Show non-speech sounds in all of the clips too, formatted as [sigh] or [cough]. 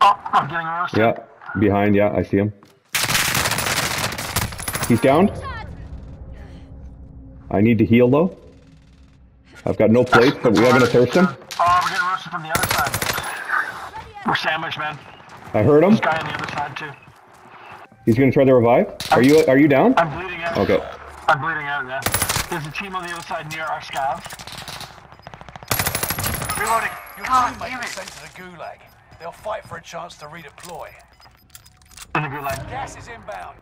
Oh, I'm getting roasted. Yeah, behind. Yeah, I see him. He's down. I need to heal though. I've got no plates, but we are gonna thirst him. Oh, we're getting roasted from the other side. We're sandwiched, man. I heard him. Guy on the other side too. He's gonna try to revive. Are you are you down? I'm bleeding out. Okay. I'm bleeding out, yeah. There's a team on the other side near our scavs. Reloading. Your God teammate damn was it. sent to the gulag. They'll fight for a chance to redeploy. In the gulag. Gas is inbound.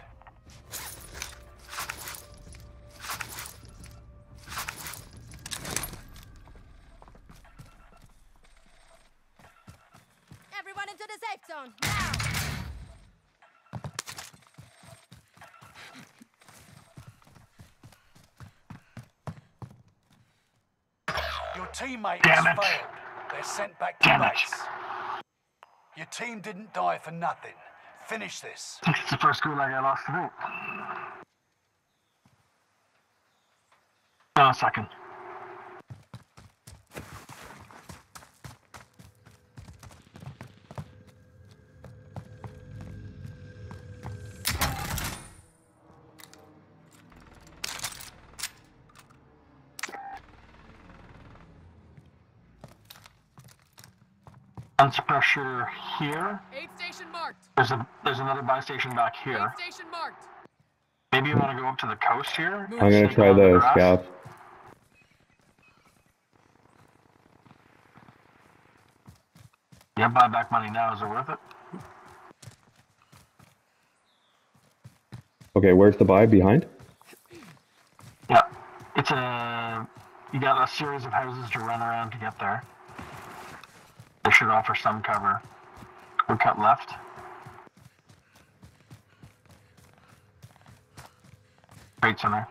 Everyone into the safe zone, now! Your teammate Damn has it. failed. They're sent back to Damn it. Your team didn't die for nothing. Finish this. I think it's the first gulag I lost tonight. No, second. Unsuppressor here. Aid station marked. There's a there's another buy station back Aid here. station marked. Maybe you want to go up to the coast here. I'm gonna try along the grass? Yeah, buy back money now. Is it worth it? Okay, where's the buy? Behind? Yeah. It's a. You got a series of houses to run around to get there. They should offer some cover. We cut left. Trade center.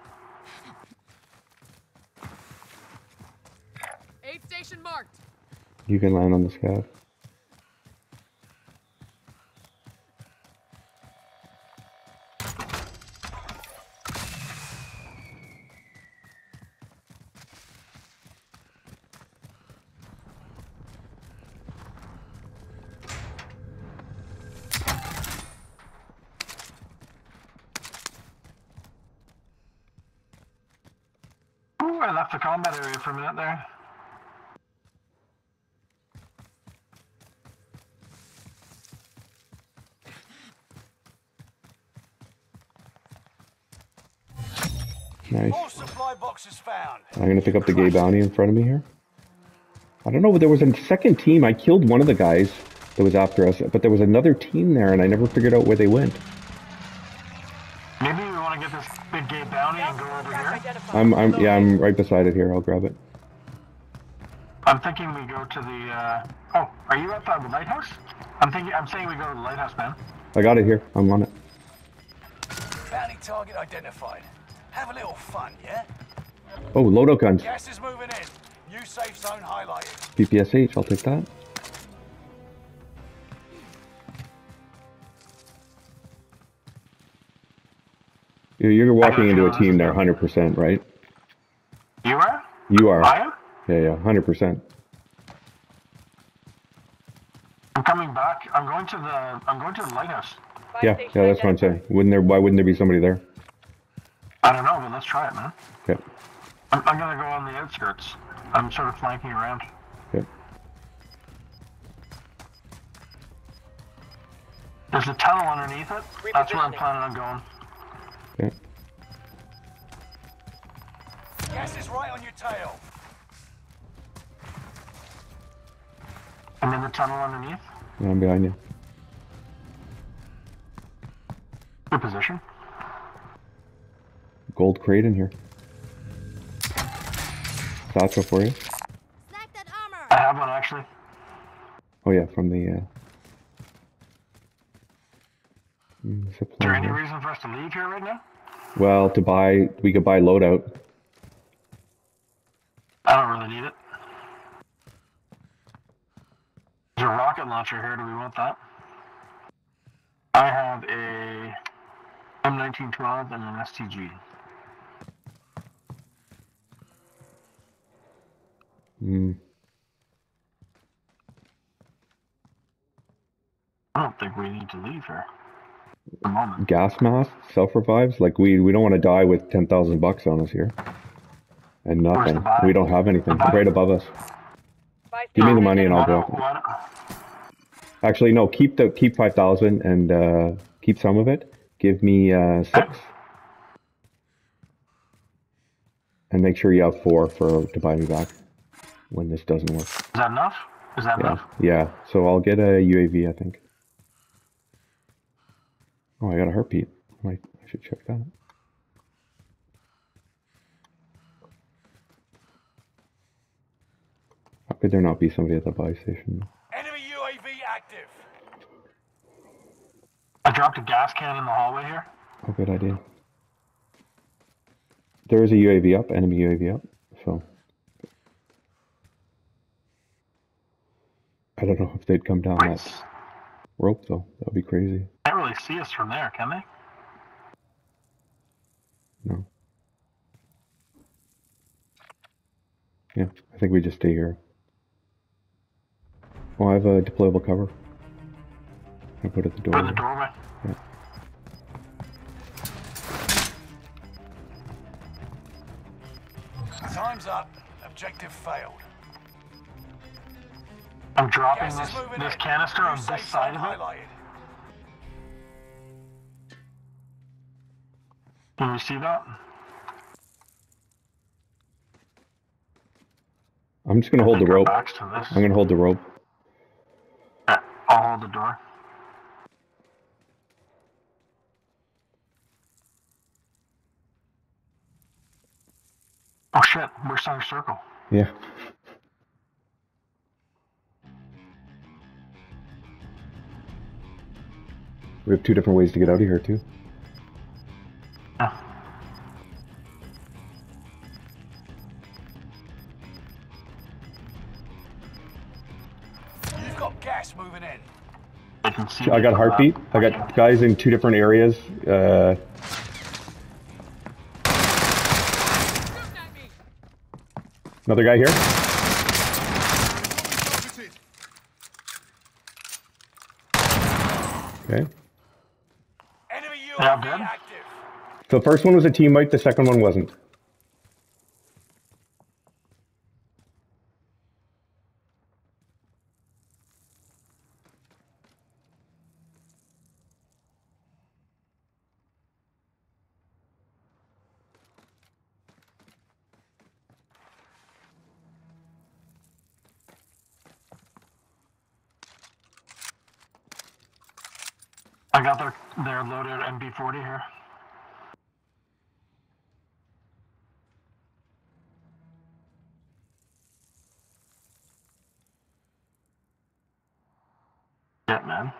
Aid station marked. You can land on the scav. I left the combat area for a minute there. Nice. All supply boxes found. I'm gonna pick up the gay bounty in front of me here. I don't know, but there was a second team. I killed one of the guys that was after us, but there was another team there, and I never figured out where they went. Maybe we want to get this big gay bounty and go over here. I'm, I'm, yeah, I'm right beside it here. I'll grab it. I'm thinking we go to the. Uh... Oh, are you at the lighthouse? I'm thinking. I'm saying we go to the lighthouse, man. I got it here. I'm on it. Bounty target identified. Have a little fun, yeah? Oh, loadout guns. Gas is moving in. New safe zone highlighted. PPSH. I'll take that. You're walking into a team there, 100%, right? You are? You are. I am? Yeah, yeah, 100%. I'm coming back. I'm going to the. I'm going to the lighthouse. Yeah, yeah, that's what I'm saying. Wouldn't there? Why wouldn't there be somebody there? I don't know, but let's try it, man. Okay. I'm, I'm gonna go on the outskirts. I'm sort of flanking around. Okay. There's a tunnel underneath it. That's where I'm planning on going. Right on your tail. I'm in the tunnel underneath. Yeah, I'm behind you. Good position. Gold crate in here. Satchel for you. Snag that armor! I have one actually. Oh yeah, from the. Uh, mm, Is there any reason for us to leave here right now? Well, to buy, we could buy loadout. I don't really need it. There's a rocket launcher here. Do we want that? I have a M1912 and an STG. Mm. I don't think we need to leave here. Gas mask, self revives. Like we we don't want to die with ten thousand bucks on us here, and nothing. We don't have anything. Buy? Right above us. Buy Give me the money and I'll go. don't- why don't- Actually, no. Keep the keep five thousand and uh, keep some of it. Give me uh, six, and make sure you have four for to buy me back when this doesn't work. Is that enough? Is that Yeah, enough? yeah. So I'll get a UAV, I think. Oh, I got a heartbeat. Wait, I should check that. Could there not be somebody at the buy station? Enemy UAV active. I dropped a gas can in the hallway here. Oh, good idea. There is a UAV up, enemy UAV up. So I don't know if they'd come down Nice. that rope though. That would be crazy. Can't really see us from there, can they? No. Yeah, I think we just stay here. Oh, I have a deployable cover. I put it at the Or the door. doorway. Time's up. Objective failed. I'm dropping this this canister on this safe side zone of it. Can you see that? I'm just gonna hold the I think our rope. To. I'm gonna hold the rope. Hold the door. Oh shit, we're center circle. Yeah. We have two different ways to get out of here too. I can see. I got heartbeat. I got guys in two different areas. Uh, Shooting at me. another guy here. Okay. Enemy Yeah, UAV active. The first one was a teammate. The second one wasn't. Got their their loaded MP40 here. Yeah, man.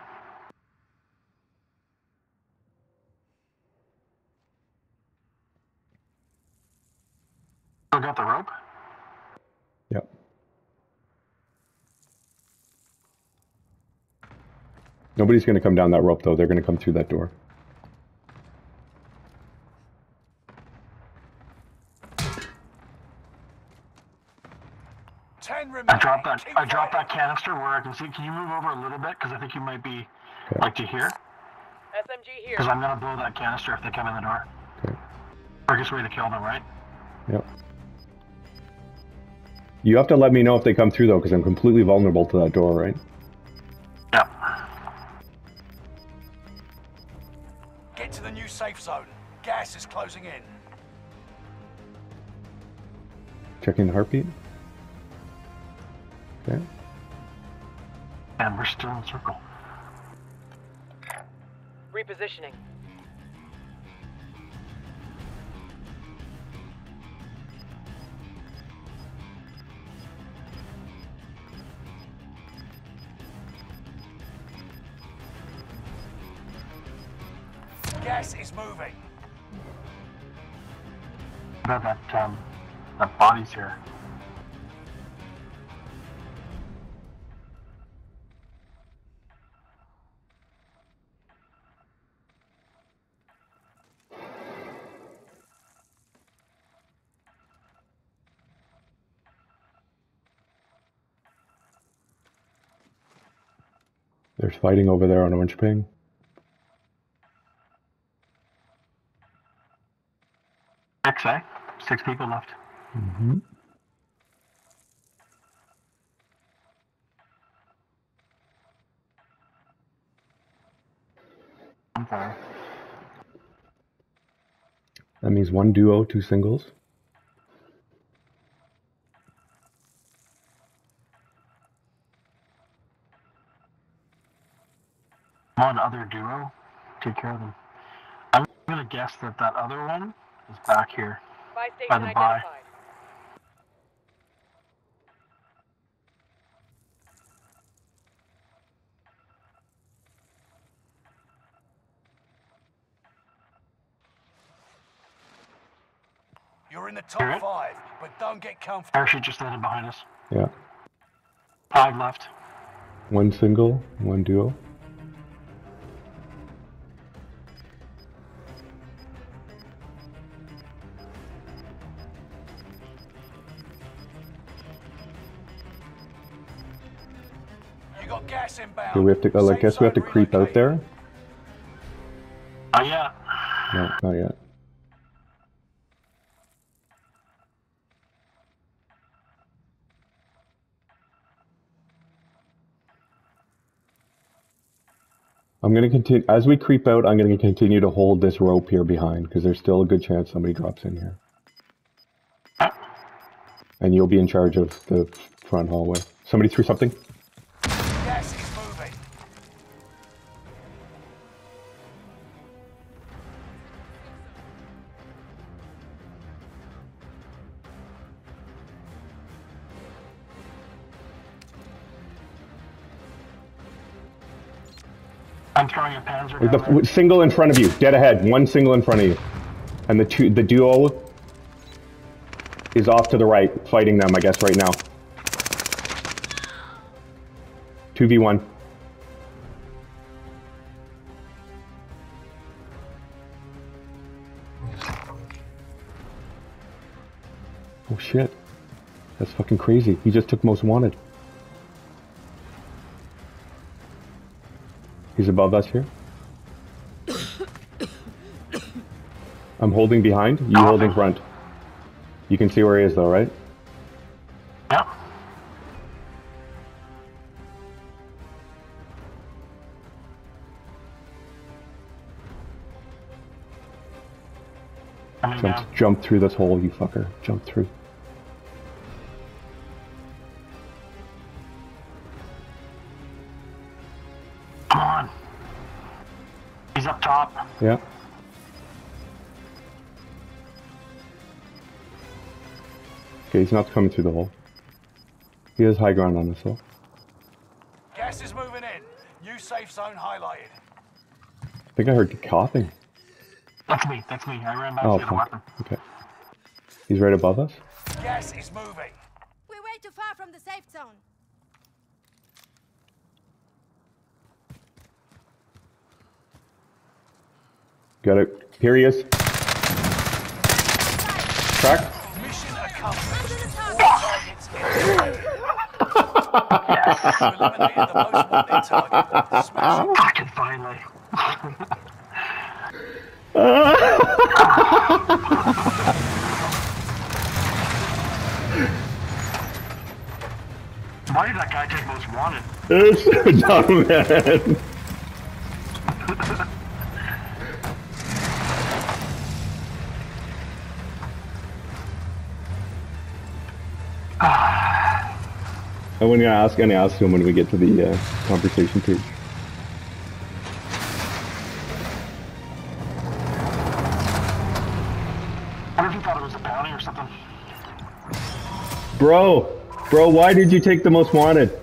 Still got the rope? Yep. Nobody's going to come down that rope though. They're going to come through that door. Ten remaining. I dropped that. I dropped that canister where I can see. Can you move over a little bit? Because I think you might be Okay. like to here. SMG here. Because I'm gonna blow that canister if they come in the door. Okay. Quickest way to kill them, right? Yep. You have to let me know if they come through though, because I'm completely vulnerable to that door, right? Gas is closing in. Checking the heartbeat. Okay. And we're still in circle. Repositioning. Gas is moving. No, that um, that body's here. There's fighting over there on Orange Ping. Six, eh? Six people left. Mm-hmm. I'm sorry. That means one duo, two singles. One other duo. Take care of them. I'm gonna guess that that other one is back here. Buy By the by. You're in the top it? five, but don't get comfortable. Parachute just landed behind us. Yeah. Five left. One single, one duo. Okay, we have to. Oh, I guess we have to creep out there. Oh yeah. No, not yet. I'm gonna continue as we creep out. I'm gonna continue to hold this rope here behind because there's still a good chance somebody drops in here, and you'll be in charge of the front hallway. Somebody threw something. F- single in front of you, dead ahead. One single in front of you, and the two, the duo is off to the right, fighting them. I guess right now. Two v one. Oh shit! That's fucking crazy. He just took most wanted. He's above us here. I'm holding behind, you oh. holding front. You can see where he is though, right? Yep. Jump, jump through this hole, you fucker. Jump through. Come on. He's up top. Yeah. Okay, he's not coming through the hole. He has high ground on us though. Gas is moving in. New safe zone highlighted. I think I heard coughing. That's me. That's me. I ran back Oh, to get a fuck. weapon. Okay. He's right above us? Gas is moving. We're way too far from the safe zone. Got it. Here he is. Crack. Mission accomplished. It. Fucking finally. Why did that guy take most wanted? It's [laughs] so dumb, man. [laughs] I'm gonna ask, gonna ask him when we get to the uh, conversation page. I if he thought it was a bounty or something. Bro, bro, why did you take the most wanted?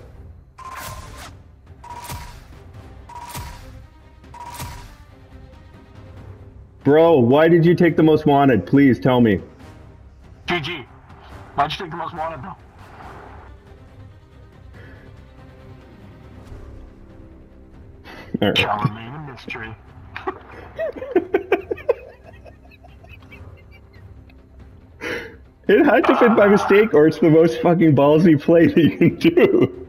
Bro, why did you take the most wanted? Please tell me. GG. Why'd you take the most wanted though? All right. Shall remain a mystery. It had to fit by mistake, or it's the most fucking ballsy play that you can do.